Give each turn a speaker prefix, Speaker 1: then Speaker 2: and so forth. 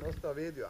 Speaker 1: Måste vídeo. video.